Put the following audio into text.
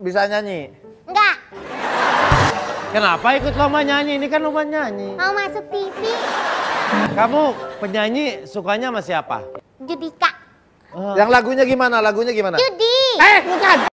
bisa nyanyi? Enggak. Kenapa ikut lomba nyanyi? Ini kan lomba nyanyi. Mau masuk TV. Kamu penyanyi sukanya sama siapa? Judika. Eh. Yang lagunya gimana? Lagunya gimana? Judi. Eh, bukan.